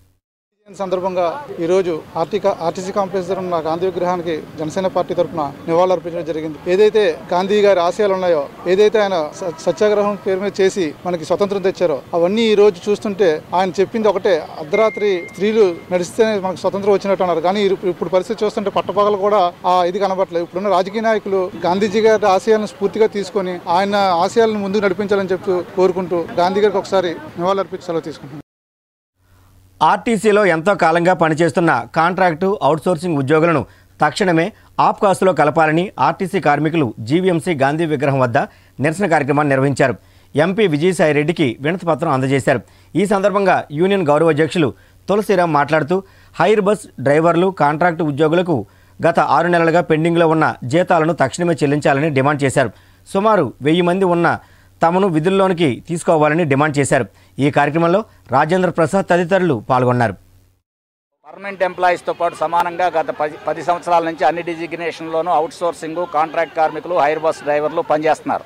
సందర్భంగా ఈరోజు ఆర్టీకా ఆర్టీసీ కాంప్లెక్స్ దగ్గర ఉన్న గాంధీ విగ్రహానికి జనసేన పార్టీ తరఫున నివాళులు అర్పించడం జరిగింది. ఏదైతే గాంధీ గారి ఆశయాలు ఉన్నాయో ఏదైతే ఆయన సత్యాగ్రహం పేరు మీద చేసి మనకి స్వతంత్రం తెచ్చారో అవన్నీ ఈ రోజు చూస్తుంటే ఆయన చెప్పింది ఒకటే అర్ధరాత్రి స్త్రీలు నడిస్తేనే మనకు స్వతంత్రం వచ్చినట్టు అన్నారు. కానీ ఇప్పుడు పరిస్థితి చూస్తుంటే పట్టపగలు కూడా ఆ ఇది కనబట్టలేదు ఇప్పుడున్న రాజకీయ నాయకులు గాంధీజీ గారి ఆశయాలను స్ఫూర్తిగా తీసుకొని ఆయన ఆశయాలను ముందుకు నడిపించాలని చెప్తూ కోరుకుంటూ గాంధీ గారికి ఒకసారి నివాళులు అర్పించి సెలవు తీసుకుంటున్నాను ఆర్టీసీలో ఎంతో కాలంగా పనిచేస్తున్న కాంట్రాక్టు అవుట్సోర్సింగ్ ఉద్యోగులను తక్షణమే ఆప్కాస్లో కలపాలని ఆర్టీసీ కార్మికులు జీవీఎంసీ గాంధీ విగ్రహం వద్ద నిరసన కార్యక్రమాన్ని నిర్వహించారు. ఎంపీ విజయసాయిరెడ్డికి వినతి పత్రం అందజేశారు. ఈ సందర్భంగా యూనియన్ గౌరవ అధ్యక్షులు తులసిరామ్ మాట్లాడుతూ హైర్ బస్ డ్రైవర్లు కాంట్రాక్టు ఉద్యోగులకు గత ఆరు నెలలుగా పెండింగ్లో ఉన్న జీతాలను తక్షణమే చెల్లించాలని డిమాండ్ చేశారు. సుమారు వెయ్యి మంది ఉన్న తమను విధుల్లోనికి తీసుకోవాలని డిమాండ్ చేశారు. ఈ కార్యక్రమంలో రాజేంద్ర ప్రసాద్ తదితరులు పాల్గొన్నారు. పర్మనెంట్ ఎంప్లాయీస్తో పాటు సమానంగా గత పది పది సంవత్సరాల నుంచి అన్ని డిజిగ్నేషన్లోనూ అవుట్ సోర్సింగ్ కాంట్రాక్ట్ కార్మికులు హైర్ బస్ డ్రైవర్లు పనిచేస్తున్నారు.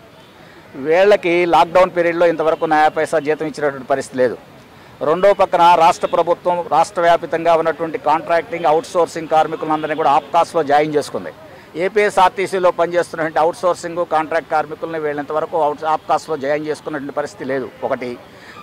వీళ్ళకి లాక్డౌన్ పీరియడ్లో ఇంతవరకు నయా పైసా జీతం ఇచ్చినటువంటి పరిస్థితి లేదు. రెండో పక్కన రాష్ట్ర ప్రభుత్వం రాష్ట్ర వ్యాపితంగా ఉన్నటువంటి కాంట్రాక్టింగ్ అవుట్ సోర్సింగ్ కార్మికులందరినీ కూడా ఆప్కాస్లో జాయిన్ చేసుకుంది. ఏపీఎస్ఆర్టీసీలో పనిచేస్తున్నటువంటి అవుట్సోర్సింగ్ కాంట్రాక్ట్ కార్మికులను వీళ్ళంతవరకు అవుట్ ఆప్కాస్లో జాయిన్ చేసుకున్నటువంటి పరిస్థితి లేదు. ఒకటి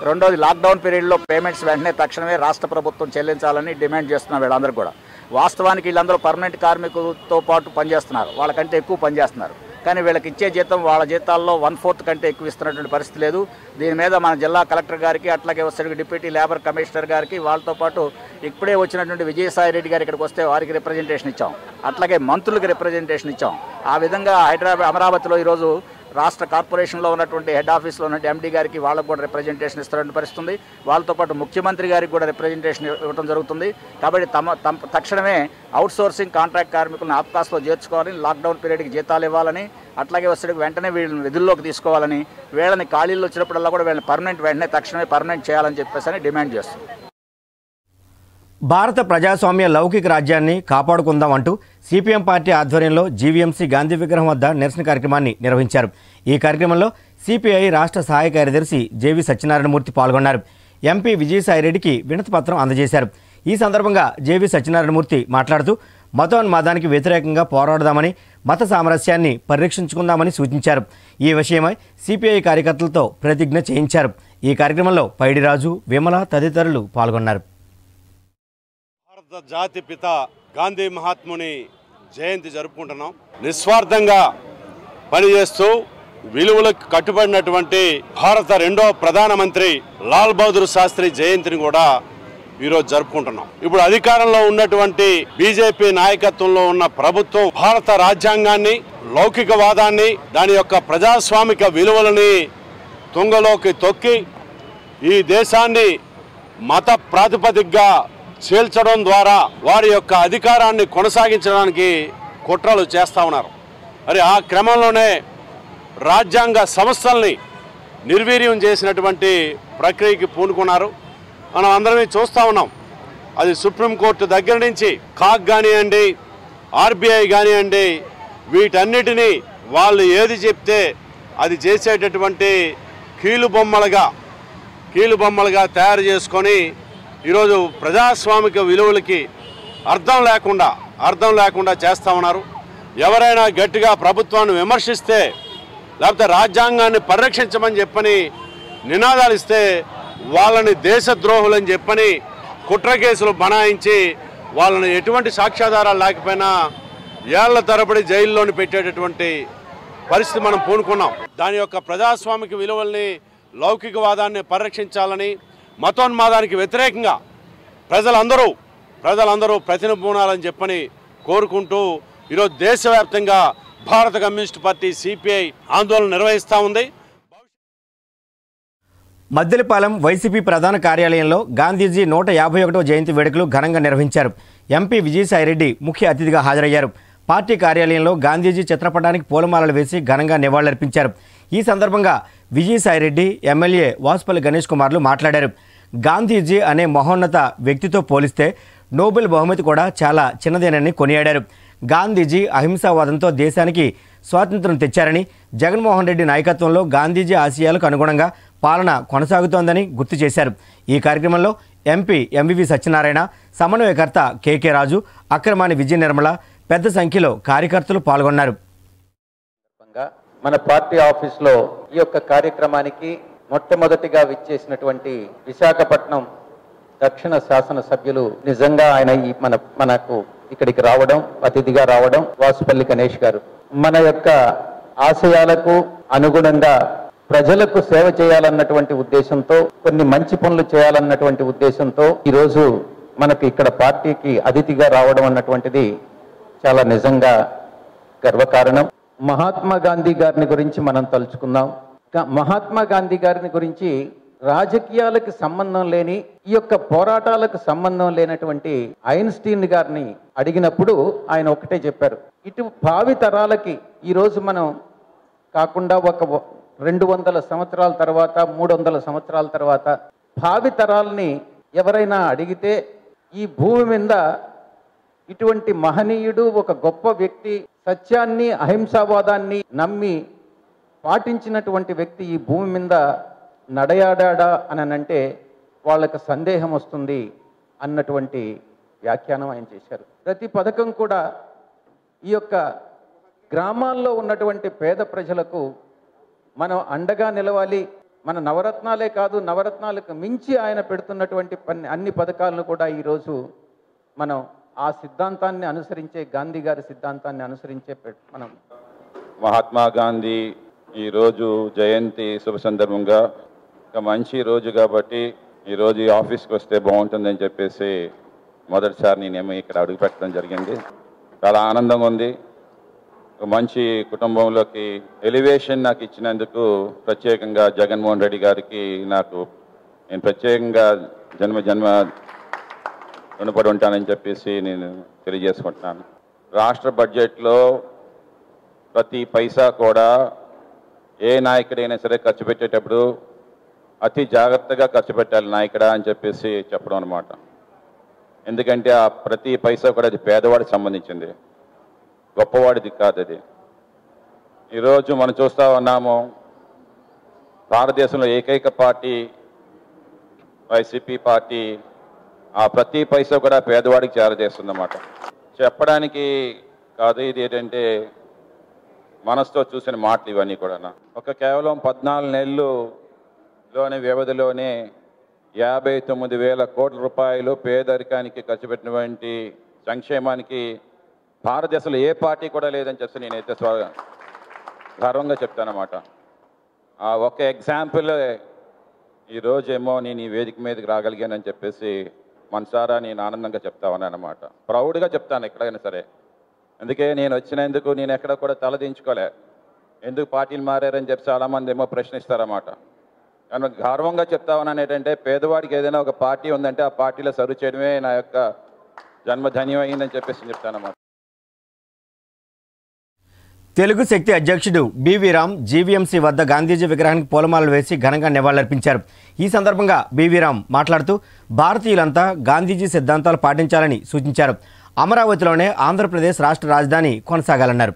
రెండోది లాక్డౌన్ పీరియడ్లో పేమెంట్స్ వెంటనే తక్షణమే రాష్ట్ర ప్రభుత్వం చెల్లించాలని డిమాండ్ చేస్తున్నారు వీళ్ళందరూ కూడా. వాస్తవానికి వీళ్ళందరూ పర్మనెంట్ కార్మికులతో పాటు పనిచేస్తున్నారు. వాళ్ళకంటే ఎక్కువ పనిచేస్తున్నారు. కానీ వీళ్ళకి ఇచ్చే జీతం వాళ్ళ జీతాల్లో వన్ ఫోర్త్ కంటే ఎక్కువ ఇస్తున్నటువంటి పరిస్థితి లేదు. దీని మీద మన జిల్లా కలెక్టర్ గారికి అట్లాగే వచ్చే డిప్యూటీ లేబర్ కమిషనర్ గారికి వాళ్ళతో పాటు ఇప్పుడే వచ్చినటువంటి విజయసాయి రెడ్డి గారు ఇక్కడికి వస్తే వారికి రిప్రజెంటేషన్ ఇచ్చాం. అట్లాగే మంత్రులకు రిప్రజెంటేషన్ ఇచ్చాం. ఆ విధంగా హైదరాబాద్ అమరావతిలో ఈరోజు రాష్ట్ర కార్పొరేషన్లో ఉన్నటువంటి హెడ్ ఆఫీస్లో ఉన్నటువంటి ఎండీ గారికి వాళ్ళకు కూడా రిప్రజెంటేషన్ ఇస్తారని పరిస్థితుంది. వాళ్ళతో పాటు ముఖ్యమంత్రి గారికి కూడా రిప్రజెంటేషన్ ఇవ్వడం జరుగుతుంది. కాబట్టి తమ తమ తక్షణమే అవుట్సోర్సింగ్ కాంట్రాక్ట్ కార్మికులను ఆప్కాస్లో చేర్చుకోవాలని లాక్డౌన్ పీరియడ్కి జీతాలు ఇవ్వాలని అట్లాగే వచ్చేటికి వెంటనే వీళ్ళని విధుల్లోకి తీసుకోవాలని వీళ్ళని ఖాళీలు వచ్చినప్పుడల్లా కూడా వీళ్ళని పర్మనెంట్ వెంటనే తక్షణమే పర్మనెంట్ చేయాలని చెప్పేసి డిమాండ్ చేస్తుంది. భారత ప్రజాస్వామ్య లౌకిక రాజ్యాన్ని కాపాడుకుందాం అంటూ సిపిఎం పార్టీ ఆధ్వర్యంలో జీవీఎంసీ గాంధీ విగ్రహం వద్ద నిరసన కార్యక్రమాన్ని నిర్వహించారు. ఈ కార్యక్రమంలో సిపిఐ రాష్ట్ర సహాయ కార్యదర్శి జేవి సత్యనారాయణమూర్తి పాల్గొన్నారు. ఎంపీ విజయసాయిరెడ్డికి వినతి పత్రం అందజేశారు. ఈ సందర్భంగా జేవి సత్యనారాయణమూర్తి మాట్లాడుతూ మతోన్మాదానికి వ్యతిరేకంగా పోరాడదామని మత సామరస్యాన్ని పరిరక్షించుకుందామని సూచించారు. ఈ విషయమై సిపిఐ కార్యకర్తలతో ప్రతిజ్ఞ చేయించారు. ఈ కార్యక్రమంలో పైడిరాజు విమల తదితరులు పాల్గొన్నారు. భారత జాతి పిత గాంధీ మహాత్ముని జయంతి జరుపుకుంటున్నాం. నిస్వార్థంగా పనిచేస్తూ విలువలకు కట్టుబడినటువంటి భారత రెండో ప్రధానమంత్రి లాల్ బహదూర్ శాస్త్రి జయంతిని కూడా ఈరోజు జరుపుకుంటున్నాం. ఇప్పుడు అధికారంలో ఉన్నటువంటి బీజేపీ నాయకత్వంలో ఉన్న ప్రభుత్వం భారత రాజ్యాంగాన్ని లౌకికవాదాన్ని దాని యొక్క ప్రజాస్వామిక విలువలని తుంగలోకి తొక్కి ఈ దేశాన్ని మత ప్రాతిపదికగా చీల్చడం ద్వారా వారి యొక్క అధికారాన్ని కొనసాగించడానికి కుట్రలు చేస్తూ ఉన్నారు. మరి ఆ క్రమంలోనే రాజ్యాంగ సంస్థల్ని నిర్వీర్యం చేసినటువంటి ప్రక్రియకి పూనుకున్నారు. మనం అందరమే చూస్తూ ఉన్నాం. అది సుప్రీంకోర్టు దగ్గర నుంచి కాక్ కానివ్వండి ఆర్బీఐ కానివ్వండి వీటన్నిటినీ వాళ్ళు ఏది చెప్తే అది చేసేటటువంటి కీలుబొమ్మలుగా కీలుబొమ్మలుగా తయారు చేసుకొని ఈరోజు ప్రజాస్వామిక విలువలకి అర్థం లేకుండా అర్థం లేకుండా చేస్తూ ఉన్నారు ఎవరైనా గట్టిగా ప్రభుత్వాన్ని విమర్శిస్తే లేకపోతే రాజ్యాంగాన్ని పరిరక్షించమని చెప్పని నినాదాలు ఇస్తే వాళ్ళని దేశద్రోహులని చెప్పని కుట్ర కేసులు బనాయించి వాళ్ళని ఎటువంటి సాక్ష్యాధారాలు లేకపోయినా ఏళ్ళ తరబడి జైల్లోని పెట్టేటటువంటి పరిస్థితి మనం పూనుకున్నాం. దాని యొక్క ప్రజాస్వామిక విలువల్ని లౌకికవాదాన్ని పరిరక్షించాలని మతోన్మాదానికి వ్యతిరేకంగా ప్రజలందరూ ప్రజలందరూ ప్రతినిపూనాలని చెప్పని కోరుకుంటూ ఈరోజు దేశవ్యాప్తంగా భారత కమ్యూనిస్ట్ పార్టీ సిపిఐ ఆందోళన నిర్వహిస్తూ ఉంది. మద్దెలపాలెం వైసీపీ ప్రధాన కార్యాలయంలో గాంధీజీ నూట యాభై ఒకటో జయంతి వేడుకలు ఘనంగా నిర్వహించారు. ఎంపీ విజయసాయిరెడ్డి ముఖ్య అతిథిగా హాజరయ్యారు. పార్టీ కార్యాలయంలో గాంధీజీ చిత్రపటానికి పూలమాలలు వేసి ఘనంగా నివాళులర్పించారు. ఈ సందర్భంగా విజయసాయిరెడ్డి ఎమ్మెల్యే వాసుపల్లి గణేష్ కుమార్లు మాట్లాడారు. గాంధీజీ అనే మహోన్నత వ్యక్తితో పోలిస్తే నోబెల్ బహుమతి కూడా చాలా చిన్నదేనని కొనియాడారు. గాంధీజీ అహింసావాదంతో దేశానికి స్వాతంత్రం తెచ్చారని జగన్మోహన్ రెడ్డి నాయకత్వంలో గాంధీజీ ఆశయాలకు అనుగుణంగా పాలన కొనసాగుతోందని గుర్తు చేశారు. ఈ కార్యక్రమంలో ఎంపీ ఎంవివి సత్యనారాయణ సమన్వయకర్త కేకే రాజు అక్రమాని విజయ నిర్మల పెద్ద సంఖ్యలో కార్యకర్తలు పాల్గొన్నారు. మన పార్టీ ఆఫీస్లో ఈ యొక్క కార్యక్రమానికి మొట్టమొదటిగా విచ్చేసినటువంటి విశాఖపట్నం దక్షిణ శాసన సభ్యులు నిజంగా ఆయన ఈ మన మనకు ఇక్కడికి రావడం అతిథిగా రావడం వాసుపల్లి గణేష్ గారు. మన యొక్క ఆశయాలకు అనుగుణంగా ప్రజలకు సేవ చేయాలన్నటువంటి ఉద్దేశంతో కొన్ని మంచి పనులు చేయాలన్నటువంటి ఉద్దేశంతో ఈరోజు మనకు ఇక్కడ పార్టీకి అతిథిగా రావడం అన్నటువంటిది చాలా నిజంగా గర్వకారణం. మహాత్మా గాంధీ గారిని గురించి మనం తలుచుకుందాం. మహాత్మా గాంధీ గారిని గురించి రాజకీయాలకు సంబంధం లేని ఈ యొక్క పోరాటాలకు సంబంధం లేనటువంటి ఐన్స్టీన్ గారిని అడిగినప్పుడు ఆయన ఒకటే చెప్పారు. ఇటు భావి తరాలకి ఈరోజు మనం కాకుండా ఒక రెండు వందల సంవత్సరాల తర్వాత మూడు వందల సంవత్సరాల తర్వాత భావి తరాలని ఎవరైనా అడిగితే ఈ భూమి మీద ఇటువంటి మహనీయుడు ఒక గొప్ప వ్యక్తి సత్యాన్ని అహింసావాదాన్ని నమ్మి పాటించినటువంటి వ్యక్తి ఈ భూమి మీద నడయాడా అని అంటే వాళ్ళకి సందేహం వస్తుంది అన్నటువంటి వ్యాఖ్యానం ఆయన చేశారు. ప్రతి పథకం కూడా ఈ యొక్క గ్రామాల్లో ఉన్నటువంటి పేద ప్రజలకు మనం అండగా నిలవాలి. మన నవరత్నాలే కాదు నవరత్నాలకు మించి ఆయన పెడుతున్నటువంటి అన్ని పథకాలను కూడా ఈరోజు మనం ఆ సిద్ధాంతాన్ని అనుసరించే గాంధీ గారి సిద్ధాంతాన్ని అనుసరించే మనం. మహాత్మా గాంధీ ఈరోజు జయంతి శుభ సందర్భంగా ఒక మంచి రోజు కాబట్టి ఈరోజు ఈ ఆఫీస్కి వస్తే బాగుంటుందని చెప్పేసి మొదటిసారి నేనేమో ఇక్కడ అడుగు పెట్టడం జరిగింది. చాలా ఆనందంగా ఉంది. ఒక మంచి కుటుంబంలోకి ఎలివేషన్ నాకు ఇచ్చినందుకు ప్రత్యేకంగా జగన్మోహన్ రెడ్డి గారికి నాకు నేను ప్రత్యేకంగా జన్మ జన్మ రుణపడి ఉంటానని చెప్పేసి నేను తెలియజేసుకుంటున్నాను. రాష్ట్ర బడ్జెట్లో ప్రతి పైసా కూడా ఏ నాయకుడైనా సరే ఖర్చు పెట్టేటప్పుడు అతి జాగ్రత్తగా ఖర్చు పెట్టాలి నాయకుడా అని చెప్పేసి చెప్పడం అనమాట ఎందుకంటే ఆ ప్రతి పైసా కూడా అది పేదవాడికి సంబంధించింది. గొప్పవాడిది కాదు అది. ఈరోజు మనం చూస్తూ ఉన్నాము భారతదేశంలో ఏకైక పార్టీ వైసీపీ పార్టీ ఆ ప్రతి పైసా కూడా పేదవాడికి చేరజేస్తుందన్నమాట చెప్పడానికి కాదు ఇది ఏంటంటే మనసుతో చూసిన మాటలు ఇవన్నీ కూడా ఒక కేవలం పద్నాలుగు నెలలులోని వ్యవధిలోనే యాభై తొమ్మిది వేల కోట్ల రూపాయలు పేదరికానికి ఖర్చు పెట్టినటువంటి సంక్షేమానికి భారతదేశంలో ఏ పార్టీ కూడా లేదని చెప్పి నేనైతే స్వ గర్వంగా చెప్తానమాట ఆ ఒక ఎగ్జాంపుల్ ఈరోజేమో నేను ఈ వేదిక మీదకి రాగలిగానని చెప్పేసి మనసారా నేను ఆనందంగా చెప్తా అనమాట ప్రౌడ్గా చెప్తాను ఎక్కడైనా సరే. అందుకే నేను వచ్చినందుకు నేను ఎక్కడ కూడా తలదించుకోలే ఎందుకు పార్టీలు మారారని చెప్పి చాలామంది ఏమో ప్రశ్నిస్తారన్నమాట. కానీ గర్వంగా చెప్తామని ఏంటంటే పేదవాడికి ఏదైనా ఒక పార్టీ ఉందంటే ఆ పార్టీలో సర్వ్ చేయడమే నా యొక్క జన్మ అయిందని చెప్పేసి చెప్తానమాట తెలుగు శక్తి అధ్యక్షుడు బివి రామ్ జీవీఎంసీ వద్ద గాంధీజీ విగ్రహానికి పూలమాలలు వేసి ఘనంగా నివాళులర్పించారు. ఈ సందర్భంగా బివి రామ్ మాట్లాడుతూ భారతీయులంతా గాంధీజీ సిద్ధాంతాలు పాటించాలని సూచించారు. అమరావతిలోనే ఆంధ్రప్రదేశ్ రాష్ట్ర రాజధాని కొనసాగాలన్నారు.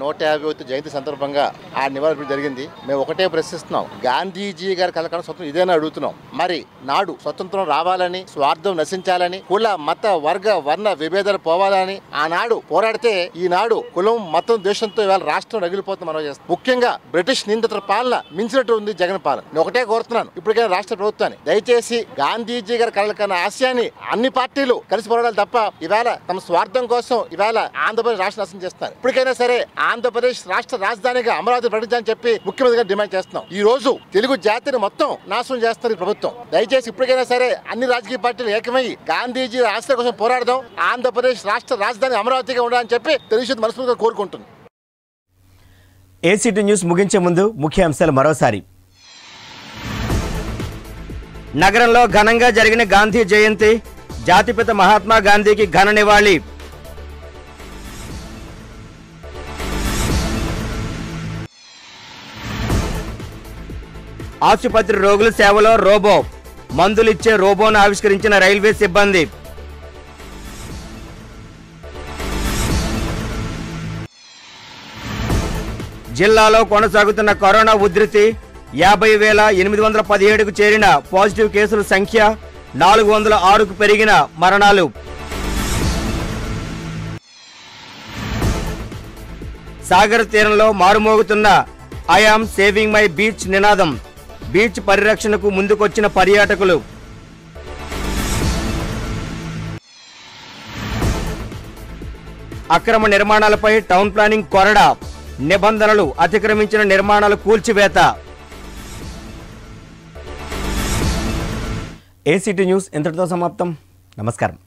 నూట యాభై జయంతి సందర్భంగా ఆ నివారణ జరిగింది. మేము ఒకటే ప్రశ్నిస్తున్నాం. గాంధీజీ గారి కలకడ స్వతంత్రం ఇదేనా అడుగుతున్నాం. మరి నాడు స్వతంత్రం రావాలని స్వార్థం నశించాలని కుల మత వర్గ వర్ణ విభేదాలు పోవాలని ఆనాడు పోరాడితే ఈనాడు కులం మతం దేశంతో ఇవాళ రాష్ట్రం రగిలిపోతుంది మనం చేస్తాం ముఖ్యంగా బ్రిటిష్ నిందితుల పాలన మించినట్టు ఉంది జగన్ పాలన. నేను ఒకటే కోరుతున్నాను. ఇప్పటికైనా రాష్ట్ర ప్రభుత్వాన్ని దయచేసి గాంధీజీ గారి కలకన్న ఆశయాన్ని అన్ని పార్టీలు కలిసి పోరాడాలి తప్ప ఇవాళ తమ స్వార్థం కోసం ఇవాళ ఆంధ్రప్రదేశ్ రాష్ట్ర నాశనం చేస్తారు ఇప్పటికైనా సరే ఆంధ్రప్రదేశ్ రాష్ట్ర రాజధానిగా అమరావతి ప్రకటించాలని చెప్పి ముఖ్యమంత్రి గారు డిమాండ్ చేస్తున్నాం. ఈ రోజు తెలుగు జాతిని మొత్తం నాశనం చేస్తున్నారు ప్రభుత్వం. దయచేసి ఇప్పటికైనా సరే అన్ని రాజకీయ పార్టీలు ఏకమై గాంధీజీ ఆశ కోసం పోరాడదాం. ఆంధ్రప్రదేశ్ రాష్ట్ర రాజధాని అమరావతిగా ఉండాలని చెప్పి తెలుగు మనస్ఫూర్తిగా కోరుకుంటుంది ఏసీటీ న్యూస్ ముగించే ముందు ముఖ్య అంశాలు మరోసారి. నగరంలో ఘనంగా జరిగిన గాంధీ జయంతి జాతిపిత మహాత్మా గాంధీకి ఘన నివాళి. ఆసుపత్రి రోగుల సేవలో రోబో. మందులిచ్చే రోబోను ఆవిష్కరించిన రైల్వే సిబ్బంది. జిల్లాలో కొనసాగుతున్న కరోనా ఉధృతి యాభై వేల ఎనిమిది వందల పదిహేడుకు చేరిన పాజిటివ్ కేసుల సంఖ్య నాలుగు వందల ఆరుకు పెరిగిన మరణాలు. సాగర్ తీరంలో మారుమోగుతున్న I am saving my beach నినాదం. బీచ్ పరిరక్షణకు ముందుకొచ్చిన పర్యాటకులు. అక్రమ నిర్మాణాలపై టౌన్ ప్లానింగ్ కొరడా. నిబంధనలు అతిక్రమించిన నిర్మాణాలు కూల్చివేత. ఏసీటీ న్యూస్ ఇంతటితో సమాప్తం. నమస్కారం.